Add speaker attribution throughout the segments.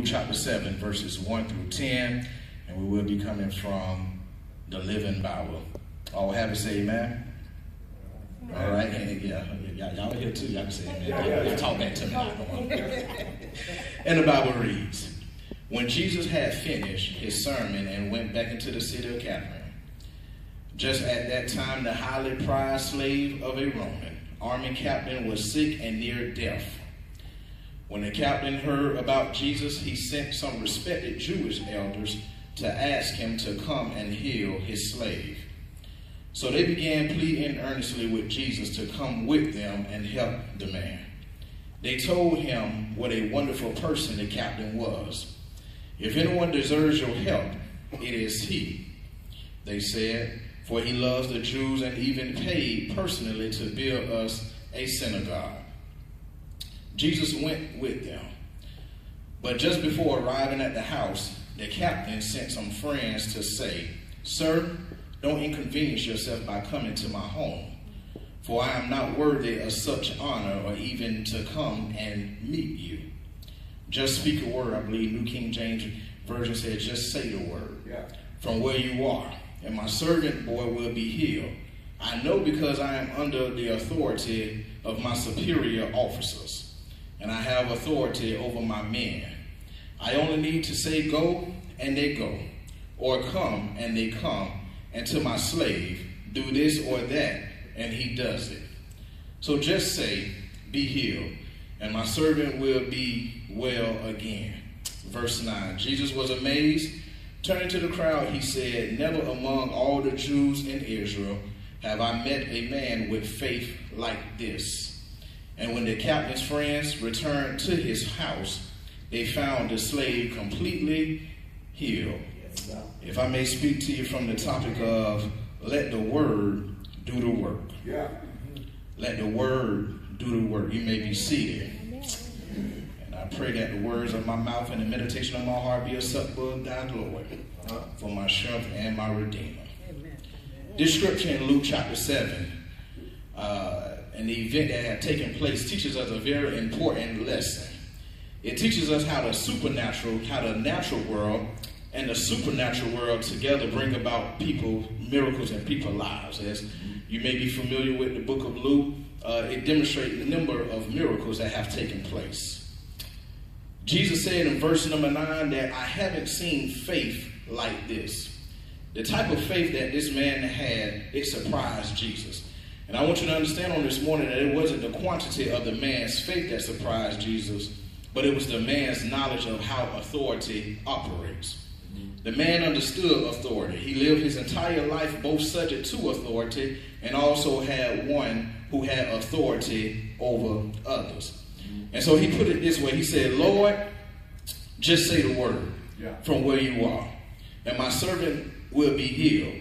Speaker 1: Luke chapter 7, verses 1 through 10, and we will be coming from the Living Bible. All have it say amen. All right, and yeah, y'all, here too. Y'all can say amen. Y'all talk back to me. and the Bible reads, When Jesus had finished his sermon and went back into the city of Capernaum, just at that time the highly prized slave of a Roman army captain was sick and near death. When the captain heard about Jesus, he sent some respected Jewish elders to ask him to come and heal his slave. So they began pleading earnestly with Jesus to come with them and help the man. They told him what a wonderful person the captain was. If anyone deserves your help, it is he. They said, for he loves the Jews and even paid personally to build us a synagogue. Jesus went with them. But just before arriving at the house, the captain sent some friends to say, Sir, don't inconvenience yourself by coming to my home, for I am not worthy of such honor or even to come and meet you. Just speak a word. I believe New King James Version says, just say the word yeah. from where you are, and my servant boy will be healed. I know because I am under the authority of my superior officers, and I have authority over my men. I only need to say go, and they go, or come, and they come, and to my slave, do this or that, and he does it. So just say, be healed, and my servant will be well again. Verse 9 Jesus was amazed. Turning to the crowd, he said, Never among all the Jews in Israel have I met a man with faith like this. And when the captain's friends returned to his house, they found the slave completely healed. If I may speak to you from the topic of let the word do the work. Yeah. Let the word do the work. You may be seated. And I pray that the words of my mouth and the meditation of my heart be acceptable to God, Lord, for my strength and my redeemer. This scripture in Luke chapter 7, uh, and the event that had taken place, teaches us a very important lesson. It teaches us how the supernatural, how the natural world and the supernatural world together bring about people, miracles and people's lives. As you may be familiar with the book of Luke, uh, it demonstrates the number of miracles that have taken place. Jesus said in verse number 9 that I haven't seen faith like this. The type of faith that this man had, it surprised Jesus. And I want you to understand on this morning that it wasn't the quantity of the man's faith that surprised Jesus, but it was the man's knowledge of how authority operates. The man understood authority. He lived his entire life both subject to authority and also had one who had authority over others. And so he put it this way He said, Lord, just say the word yeah. from where you are, and my servant will be healed.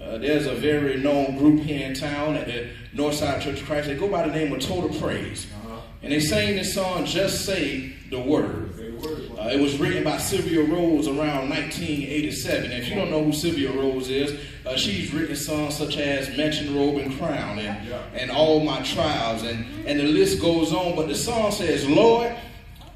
Speaker 1: Uh, there's a very known group here in town at the Northside Church of Christ. They go by the name of Total Praise. Uh-huh. And they sang this song, Just Say the Word. Uh, it was written by Sylvia Rose around 1987. if you don't know who Sylvia Rose is, uh, she's written songs such as Mansion Robe and Crown and, and All My Trials, and, and the list goes on. But the song says, Lord,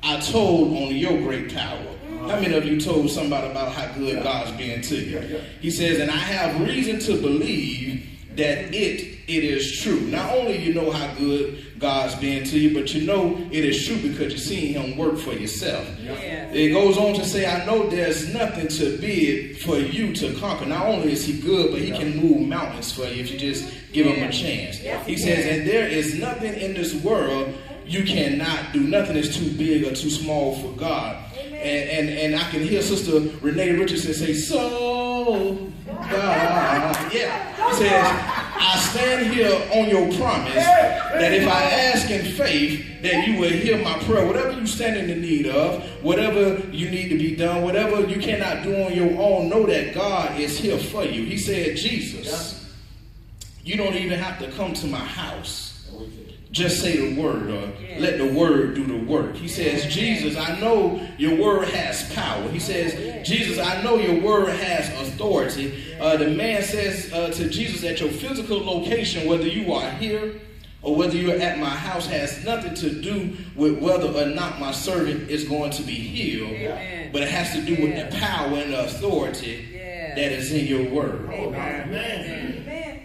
Speaker 1: I told on your great power. How many of you told somebody about how good God's been to you? He says, and I have reason to believe that it it is true. Not only you know how good God's been to you, but you know it is true because you're seeing him work for yourself. Yeah. It goes on to say, I know there's nothing to bid for you to conquer. Not only is he good, but he yeah. can move mountains for you if you just give yeah. him a chance. He says, and there is nothing in this world you cannot do. Nothing is too big or too small for God. And, and, and I can hear Sister Renee Richardson say, so God. Yeah. Says, I stand here on your promise that if I ask in faith, that you will hear my prayer. Whatever you stand in the need of, whatever you need to be done, whatever you cannot do on your own, know that God is here for you. He said, Jesus, you don't even have to come to my house just say the word or let the word do the work. He says, Jesus, I know your word has power. He says, Jesus, I know your word has authority. Uh, the man says uh, to Jesus at your physical location, whether you are here or whether you're at my house has nothing to do with whether or not my servant is going to be healed, Amen. but it has to do with the power and the authority that is in your word. Amen.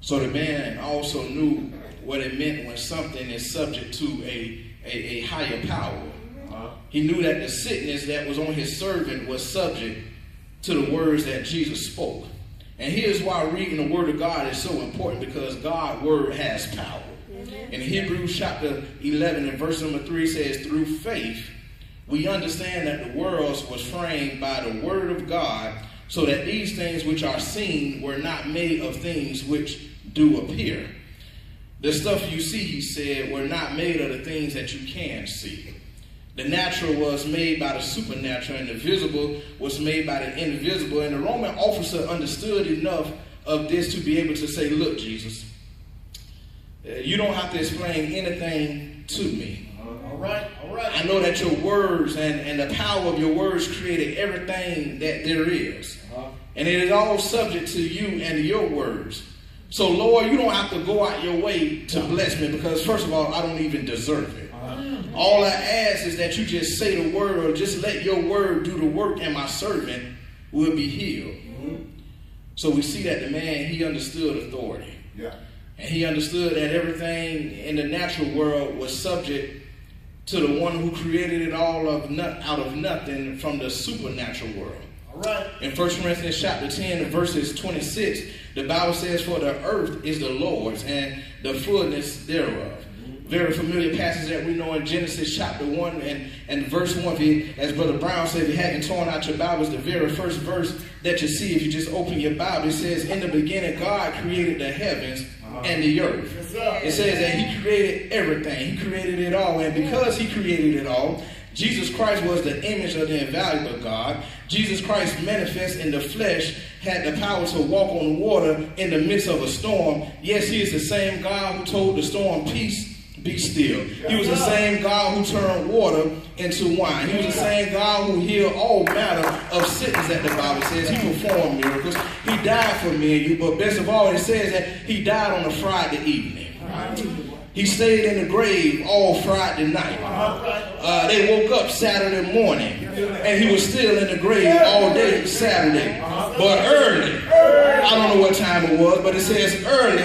Speaker 1: So the man also knew what it meant when something is subject to a, a, a higher power. Uh-huh. He knew that the sickness that was on his servant was subject to the words that Jesus spoke. And here's why reading the Word of God is so important because God's Word has power. Amen. In Hebrews chapter 11 and verse number 3 says, Through faith, we understand that the world was framed by the Word of God, so that these things which are seen were not made of things which do appear. The stuff you see, he said, were not made of the things that you can see. The natural was made by the supernatural, and the visible was made by the invisible. And the Roman officer understood enough of this to be able to say, Look, Jesus, uh, you don't have to explain anything to me.
Speaker 2: All right, all right.
Speaker 1: I know that your words and, and the power of your words created everything that there is. Uh-huh. And it is all subject to you and your words. So, Lord, you don't have to go out your way to bless me because, first of all, I don't even deserve it. All I ask is that you just say the word or just let your word do the work and my servant will be healed. Mm-hmm. So we see that the man, he understood authority. Yeah. And he understood that everything in the natural world was subject to the one who created it all of not, out of nothing from the supernatural world.
Speaker 2: All right.
Speaker 1: In 1 Corinthians chapter 10 verses 26, the Bible says, For the earth is the Lord's and the fullness thereof mm-hmm. very familiar passage that we know in Genesis chapter 1 and, and verse 1. You, as Brother Brown said, if you hadn't torn out your Bibles, the very first verse that you see, if you just open your Bible, it says, In the beginning, God created the heavens. And the earth. It says that He created everything, He created it all. And because He created it all, Jesus Christ was the image of the invaluable God. Jesus Christ manifest in the flesh had the power to walk on water in the midst of a storm. Yes, he is the same God who told the storm, peace, be still. He was the same God who turned water into wine. He was the same God who healed all manner of sickness that the Bible says. He performed miracles. He died for me and you. But best of all, it says that he died on a Friday evening. He stayed in the grave all Friday night. Uh, they woke up Saturday morning, and he was still in the grave all day Saturday. But early, I don't know what time it was, but it says early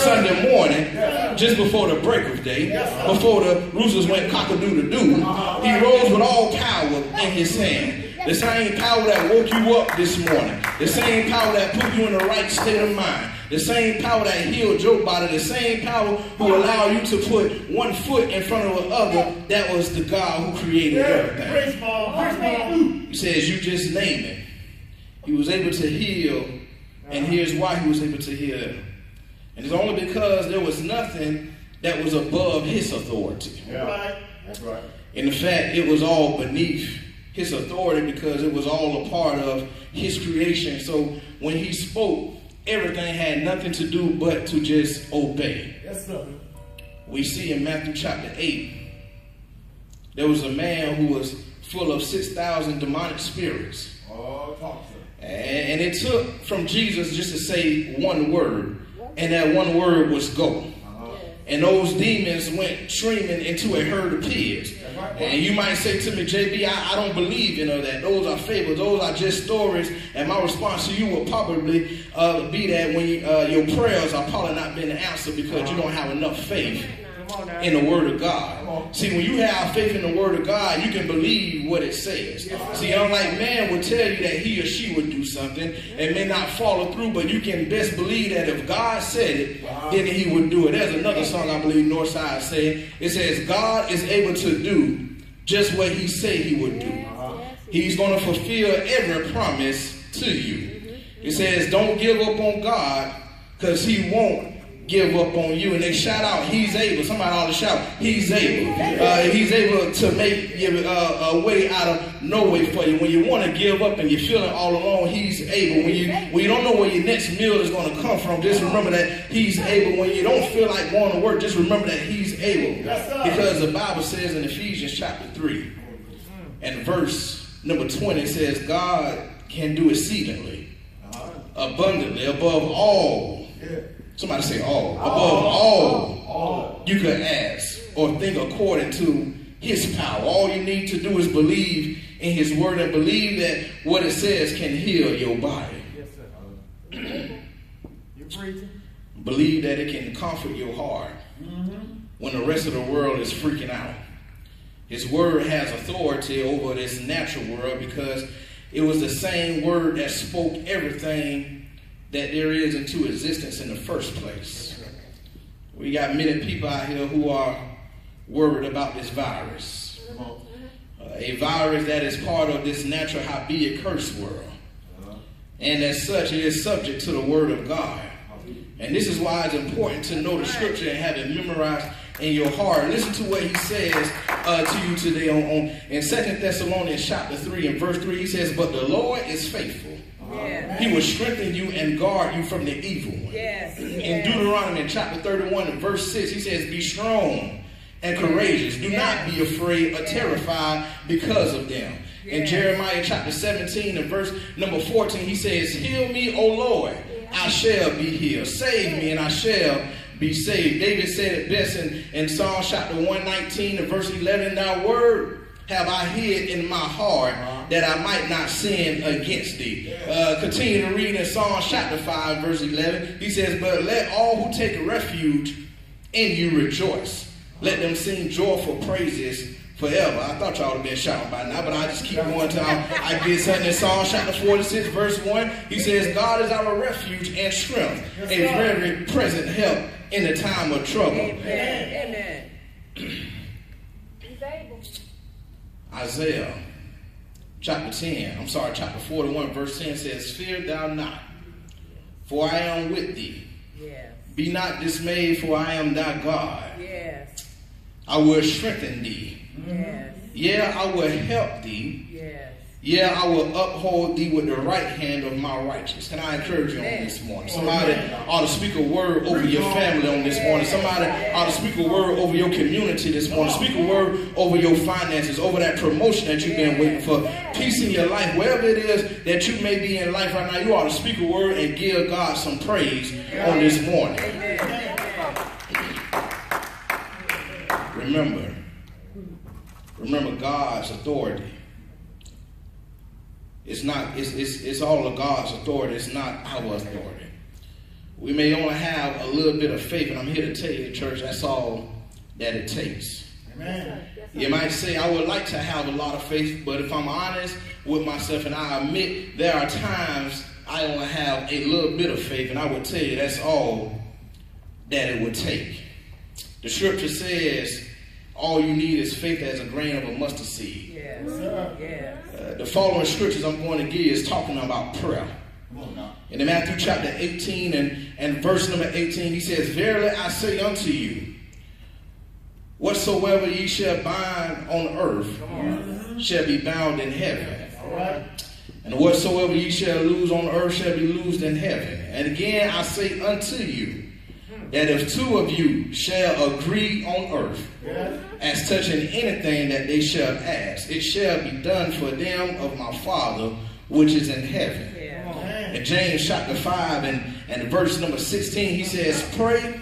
Speaker 1: Sunday morning, just before the break of day, before the roosters went cock-a-doodle-doo, he rose with all power in his hand. The same power that woke you up this morning. The same power that put you in the right state of mind. The same power that healed your body. The same power who allowed you to put one foot in front of the other. That was the God who created everything. He says, you just name it. He was able to heal. And here's why he was able to heal. And it's only because there was nothing that was above his authority.
Speaker 2: Yeah. That's right.
Speaker 1: In fact, it was all beneath his authority because it was all a part of his creation. So when he spoke, everything had nothing to do but to just obey.
Speaker 2: Yes, sir.
Speaker 1: We see in Matthew chapter 8, there was a man who was full of 6,000 demonic spirits.
Speaker 2: Oh, talk
Speaker 1: and, it took from Jesus just to say one word, and that one word was go and those demons went streaming into a herd of pigs. And you might say to me, JB, I, I don't believe in all that. Those are fables. Those are just stories. And my response to you will probably uh, be that when you, uh, your prayers are probably not being answered because you don't have enough faith in the Word of God. See, when you have faith in the Word of God, you can believe what it says. See, unlike man will tell you that he or she would do something and may not follow through, but you can best believe that if God said it, then he would do it. There's another song I believe Northside said. It says, God is able to do just what he said he would do. He's going to fulfill every promise to you. It says, don't give up on God because he won't give up on you. And they shout out, He's able. Somebody ought to shout, He's able. Uh, he's able to make uh, a way out of no way for you. When you want to give up and you're feeling all alone, He's able. When you when you don't know where your next meal is going to come from, just remember that He's able. When you don't feel like going to work, just remember that He's able. Because the Bible says in Ephesians chapter 3 and verse number 20, it says, God can do exceedingly, abundantly, above all Somebody say all. Above all, all you can ask or think according to his power. All you need to do is believe in his word and believe that what it says can heal your body.
Speaker 2: Yes, sir. You're preaching.
Speaker 1: Believe that it can comfort your heart
Speaker 2: Mm-hmm.
Speaker 1: when the rest of the world is freaking out. His word has authority over this natural world because it was the same word that spoke everything that there is into existence in the first place. We got many people out here who are worried about this virus. Uh, a virus that is part of this natural howbeit curse world. And as such, it is subject to the word of God. And this is why it's important to know the scripture and have it memorized in your heart. Listen to what he says uh, to you today on, on in Second Thessalonians chapter 3 and verse 3. He says, But the Lord is faithful.
Speaker 3: Yes.
Speaker 1: He will strengthen you and guard you from the evil one.
Speaker 3: Yes.
Speaker 1: In. Deuteronomy chapter 31 and verse 6, he says, Be strong and courageous. Do not be afraid or terrified because of them. In Jeremiah chapter 17 and verse number 14, he says, Heal me, O Lord, I shall be healed. Save me, and I shall be saved. David said it best in, in Psalm chapter 119 and verse 11, Thy word have I hid in my heart that I might not sin against thee. Uh, continue to read in Psalm chapter 5, verse 11. He says, But let all who take refuge in you rejoice. Let them sing joyful praises forever. I thought y'all would have been shouting by now, but I just keep going until I get something in Psalm chapter 46, verse 1. He says, God is our refuge and strength, a very present help in the time of trouble.
Speaker 3: Amen. Amen.
Speaker 4: He's able.
Speaker 1: Isaiah chapter 10, I'm sorry, chapter 41, verse 10 says, Fear thou not, for I am with thee.
Speaker 3: Yes.
Speaker 1: Be not dismayed, for I am thy God.
Speaker 3: Yes.
Speaker 1: I will strengthen thee.
Speaker 3: Yes.
Speaker 1: Yeah, I will help thee.
Speaker 3: Yes.
Speaker 1: Yeah, I will uphold thee with the right hand of my righteous. Can I encourage you on this morning? Somebody ought to speak a word over your family on this morning. Somebody ought to speak a word over your community this morning. Speak a word over your finances, over that promotion that you've been waiting for. Peace in your life, wherever it is that you may be in life right now, you ought to speak a word and give God some praise on this morning. Remember, remember God's authority. It's not, it's, it's, it's all of God's authority. It's not our authority. We may only have a little bit of faith, and I'm here to tell you, church, that's all that it takes.
Speaker 2: Amen.
Speaker 1: You might say, I would like to have a lot of faith, but if I'm honest with myself and I admit there are times I only have a little bit of faith, and I would tell you that's all that it would take. The scripture says, all you need is faith as a grain of a mustard seed.
Speaker 3: Yes. Yes.
Speaker 1: Uh, the following scriptures I'm going to give is talking about prayer.
Speaker 2: Come on now.
Speaker 1: In Matthew chapter 18 and, and verse number 18, he says, Verily I say unto you, whatsoever ye shall bind on earth shall be bound in heaven.
Speaker 2: All right.
Speaker 1: And whatsoever ye shall lose on earth shall be loosed in heaven. And again I say unto you, that if two of you shall agree on earth
Speaker 2: Yes.
Speaker 1: As touching anything that they shall ask, it shall be done for them of my Father which is in heaven.
Speaker 3: Yes.
Speaker 2: Amen.
Speaker 1: In James chapter 5 and, and verse number 16, he says, Pray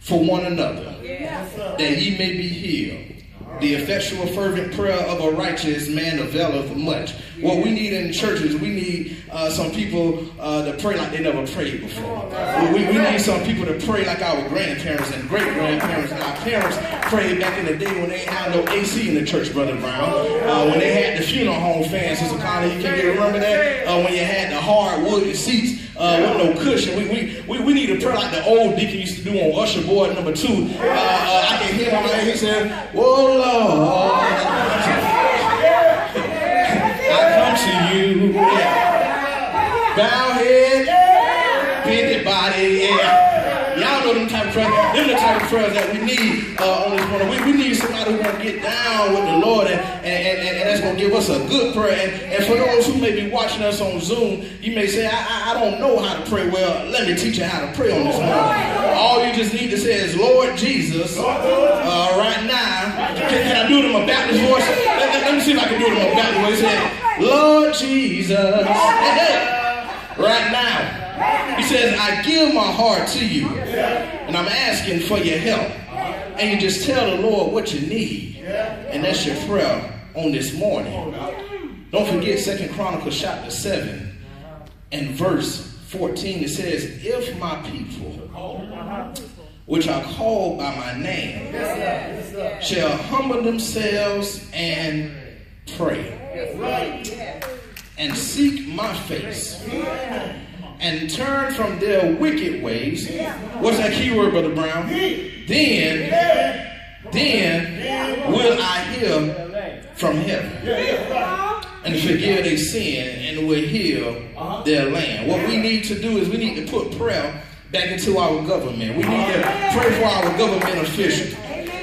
Speaker 1: for one another
Speaker 3: Yes.
Speaker 1: That ye may be healed. The effectual fervent prayer of a righteous man availeth much. What we need in churches, we need uh, some people uh, to pray like they never prayed before. We, we need some people to pray like our grandparents and great grandparents and our parents prayed back in the day when they had no AC in the church, Brother Brown. Uh, when they had the funeral home fans, Sister Connie, you can get remember that? Uh, when you had the hard wooden seats uh, with no cushion. We, we, we, we need to pray like the old deacon used to do on usher board number two. Uh, uh, I can hear him, man. he said, Whoa, Lord, I come to you. Bow type of that we need uh, on this morning. We, we need somebody who's going to get down with the Lord and, and, and, and that's going to give us a good prayer. And, and for those who may be watching us on Zoom, you may say, I, I, I don't know how to pray. Well, let me teach you how to pray on this morning. All you just need to say is, Lord Jesus, uh, right now, can, can I do it in my Baptist voice? Let, let- let me see if I can do it in my Baptist voice. Lord Jesus, right now, says, I give my heart to you, and I'm asking for your help. And you just tell the Lord what you need. And that's your prayer on this morning. Don't forget Second Chronicles chapter 7 and verse 14. It says, If my people, which are called by my name, shall humble themselves and pray and seek my face and turn from their wicked ways. What's that key word, Brother Brown? Then, then will I hear from heaven and forgive their sin and will heal uh-huh. their land. What we need to do is we need to put prayer back into our government. We need to pray for our government officials.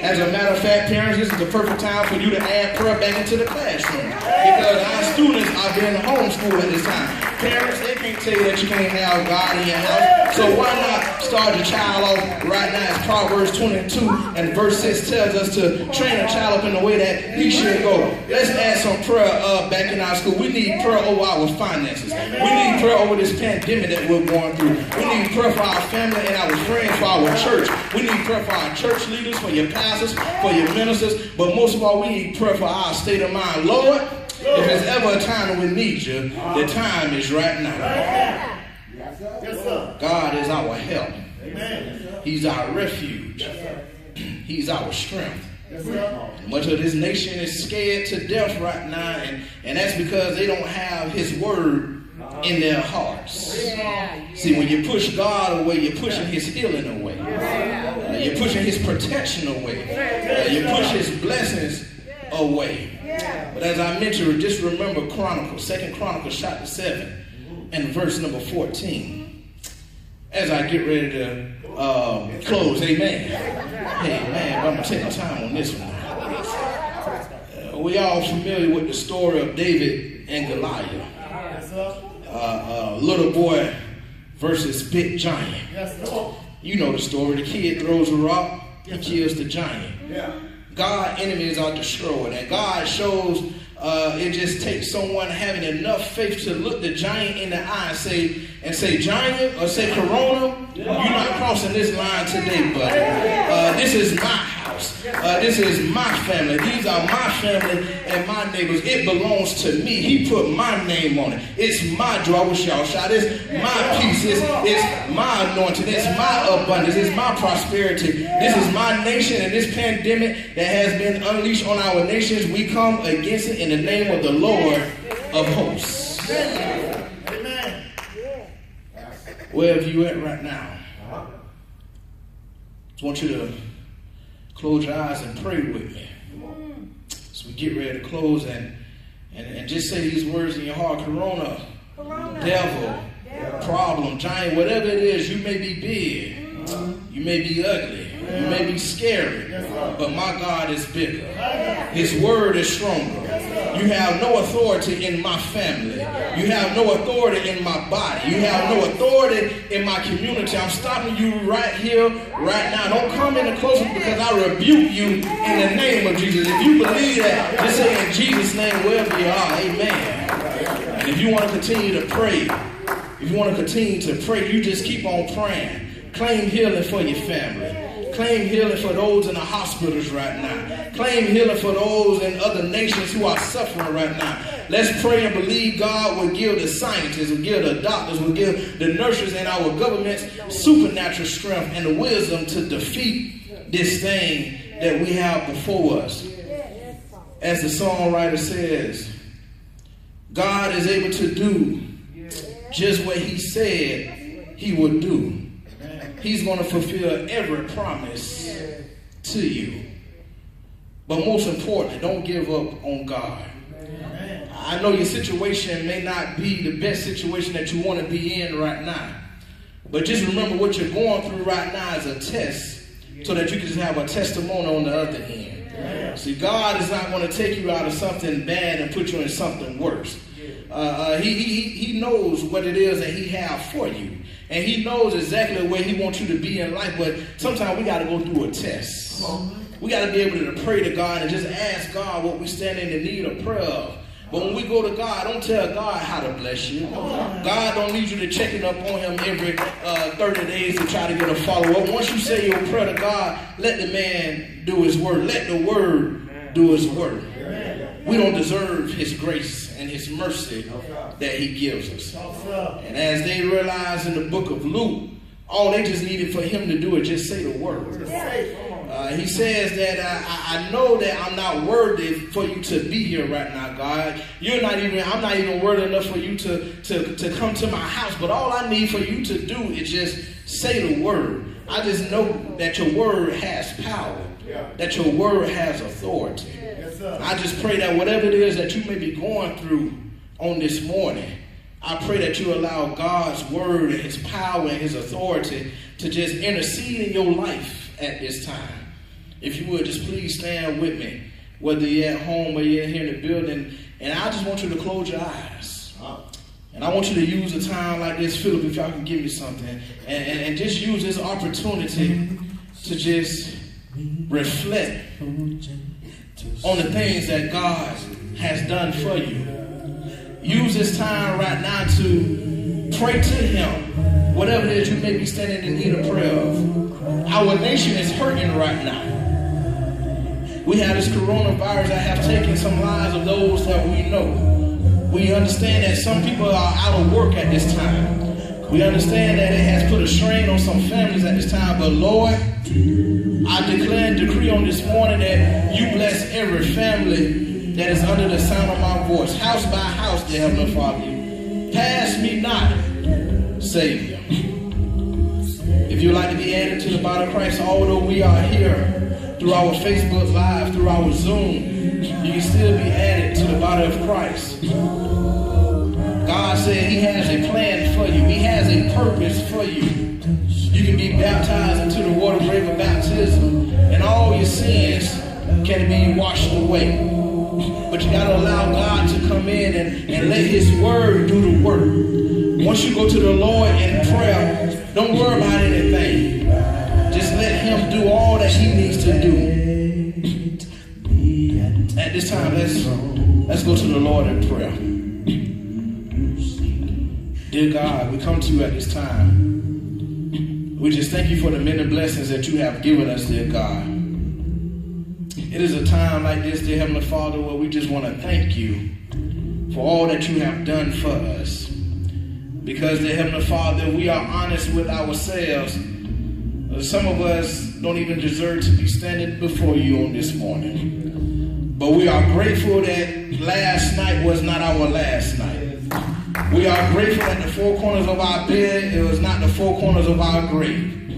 Speaker 1: As a matter of fact, parents, this is the perfect time for you to add prayer back into the classroom. Because our students are being homeschooled at this time. Parents, they can't tell you that you can't have God in your house. So why not start your child off right now as Proverbs 22 and verse 6 tells us to train a child up in the way that he should go. Let's add some prayer uh, back in our school. We need prayer over our finances. We need prayer over this pandemic that we're going through. We need prayer for our family and our friends, for our church. We need prayer for our church leaders, for your pastors, for your ministers. But most of all, we need prayer for our state of mind. Lord, if there's ever a time that we need you, the time is right now. God is our help. He's our refuge. He's our strength. Much of this nation is scared to death right now, and, and that's because they don't have His word in their hearts. See, when you push God away, you're pushing His healing away. You're pushing His protection away. Uh, you push His blessings away. But as I mentioned, just remember Chronicles, Second Chronicles chapter 7 and verse number 14. As I get ready to um, close, amen. Amen. But I'm going to take my time on this one. Uh, we all familiar with the story of David and Goliath. Uh, uh, little boy versus big giant. You know the story. The kid throws a rock, he kills the giant.
Speaker 2: Yeah.
Speaker 1: God enemies are destroyed. And God shows uh, it just takes someone having enough faith to look the giant in the eye and say, and say, giant, or say, Corona, you're not crossing this line today, buddy. Uh, this is my house. Uh, this is my family. These are my family and my neighbors. It belongs to me. He put my name on it. It's my joy. I wish y'all shout. It's my peace. It's, it's my anointing. It's my abundance. It's my prosperity. This is my nation and this pandemic that has been unleashed on our nations. We come against it in the name of the Lord of hosts.
Speaker 2: Amen.
Speaker 1: Wherever you at right now, I just want you to close your eyes and pray with me. So we get ready to close and, and, and just say these words in your heart. Corona, devil, problem, giant, whatever it is, you may be big, you may be ugly, you may be scary, but my God is bigger. His word is stronger. You have no authority in my family. You have no authority in my body. You have no authority in my community. I'm stopping you right here, right now. Don't come any closer because I rebuke you in the name of Jesus. If you believe that, just say in Jesus' name, wherever you are, amen. And if you want to continue to pray, if you want to continue to pray, you just keep on praying. Claim healing for your family. Claim healing for those in the hospitals right now. Claim healing for those in other nations who are suffering right now. Let's pray and believe God will give the scientists, will give the doctors, will give the nurses and our governments supernatural strength and the wisdom to defeat this thing that we have before us. As the songwriter says, God is able to do just what he said he would do. He's going to fulfill every promise to you. But most importantly, don't give up on God. I know your situation may not be the best situation that you want to be in right now. But just remember what you're going through right now is a test so that you can just have a testimony on the other end. See, God is not going to take you out of something bad and put you in something worse. Uh, uh, he, he, he knows what it is that he has for you. And he knows exactly where he wants you to be in life. But sometimes we got to go through a test. We got to be able to pray to God and just ask God what we stand in the need of prayer of. But when we go to God, don't tell God how to bless you. God don't need you to check it up on him every uh, 30 days to try to get a follow-up. Once you say your prayer to God, let the man do his word. Let the word do his work. We don't deserve his grace and his mercy that he gives us. And as they realize in the book of Luke, all they just needed for him to do is just say the word.
Speaker 2: Just say, come on.
Speaker 1: Uh, he says that uh, I, I know that I'm not worthy for you to be here right now, God. You're not even, I'm not even worthy enough for you to, to, to come to my house. But all I need for you to do is just say the word. I just know that your word has power,
Speaker 2: Yeah.
Speaker 1: that your word has authority.
Speaker 2: Yes.
Speaker 1: I just pray that whatever it is that you may be going through on this morning, I pray that you allow God's word and his power and his authority to just intercede in your life at this time. If you would, just please stand with me, whether you're at home or you're here in the building. And I just want you to close your eyes.
Speaker 2: Uh-huh.
Speaker 1: And I want you to use a time like this, Philip, if y'all can give me something, and, and, and just use this opportunity mm-hmm. to just reflect on the things that God has done for you. Use this time right now to pray to Him, whatever it is you may be standing in need of prayer of. Our nation is hurting right now. We have this coronavirus that have taken some lives of those that we know. We understand that some people are out of work at this time. We understand that it has put a strain on some families at this time. But Lord, I declare and decree on this morning that you bless every family that is under the sound of my voice, house by house, dear Heavenly Father. Pass me not, Savior. If you'd like to be added to the body of Christ, although we are here through our Facebook Live, through our Zoom, you can still be added to the body of Christ. God said He has a plan for you, He has a purpose for you. You can be washed away. But you got to allow God to come in and, and let His word do the work. Once you go to the Lord in prayer, don't worry about anything. Just let Him do all that He needs to do. At this time, let's let's go to the Lord in prayer. Dear God, we come to you at this time. We just thank you for the many blessings that you have given us, dear God. It is a time like this, dear Heavenly Father, where we just want to thank you for all that you have done for us. Because, dear Heavenly Father, we are honest with ourselves. Some of us don't even deserve to be standing before you on this morning. But we are grateful that last night was not our last night. We are grateful that the four corners of our bed, it was not the four corners of our grave.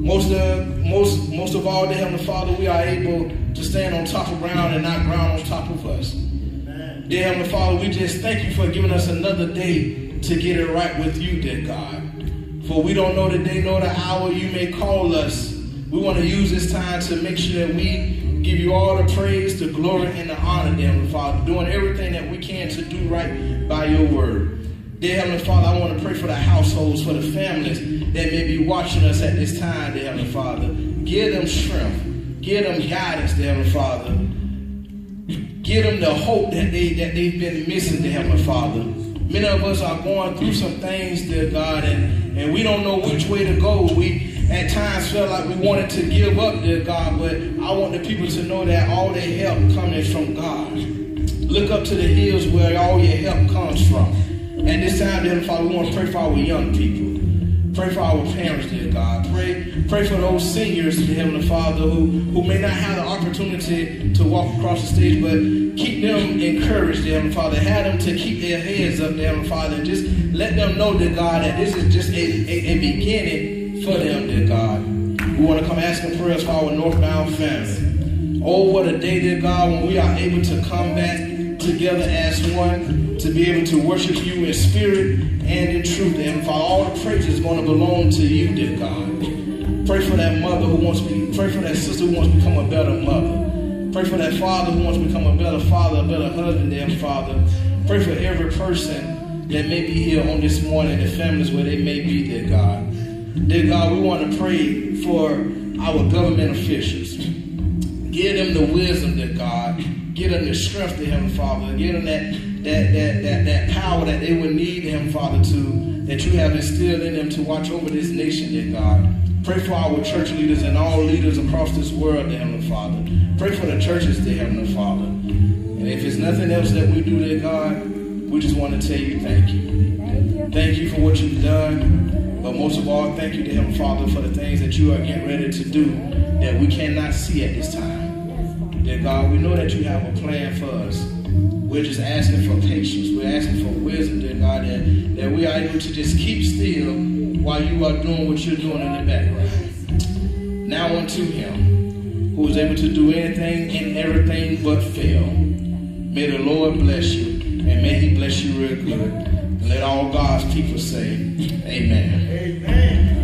Speaker 1: Most of most most of all, dear Heavenly Father, we are able to stand on top of ground and not ground on top of us. Dear Heavenly Father, we just thank you for giving us another day to get it right with you, dear God. For we don't know the day nor the hour you may call us. We want to use this time to make sure that we give you all the praise, the glory, and the honor, dear Heavenly Father, doing everything that we can to do right by your word. Dear Heavenly Father, I want to pray for the households, for the families that may be watching us at this time, dear Heavenly Father. Give them strength. Give them guidance, dear Heavenly Father. Give them the hope that, they, that they've been missing, dear Heavenly Father. Many of us are going through some things, dear God, and, and we don't know which way to go. We at times felt like we wanted to give up, dear God, but I want the people to know that all their help comes from God. Look up to the hills where all your help comes from. At this time, dear Father, we want to pray for our young people. Pray for our parents, dear God. Pray, pray for those seniors, dear Heavenly Father, who, who may not have the opportunity to walk across the stage, but keep them encouraged, dear Heavenly Father. Have them to keep their heads up, dear Heavenly Father. And just let them know, dear God, that this is just a, a, a beginning for them, dear God. We want to come asking prayers for our northbound family. Oh, what a day, dear God, when we are able to come back together as one to be able to worship you in spirit and in truth, And for All the praise is going to belong to you, dear God. Pray for that mother who wants to be, pray for that sister who wants to become a better mother. Pray for that father who wants to become a better father, a better husband, dear Father. Pray for every person that may be here on this morning, the families where they may be, dear God. Dear God, we want to pray for our government officials. Give them the wisdom, dear God. Give them the strength, dear Heavenly Father. Give them that, that, that, that, that power that they would need, Him, Father, to, that you have instilled in them to watch over this nation, dear God. Pray for our church leaders and all leaders across this world, dear Heavenly Father. Pray for the churches, dear Heavenly Father. And if it's nothing else that we do, dear God, we just want to tell you thank you.
Speaker 4: Thank you.
Speaker 1: Thank you for what you've done. But most of all, thank you to Heavenly Father for the things that you are getting ready to do that we cannot see at this time. Dear God, we know that you have a plan for us. We're just asking for patience. We're asking for wisdom, dear God, that, that we are able to just keep still while you are doing what you're doing in the background. Now unto him who is able to do anything and everything but fail. May the Lord bless you, and may he bless you real good. And let all God's people say, Amen.
Speaker 2: Amen.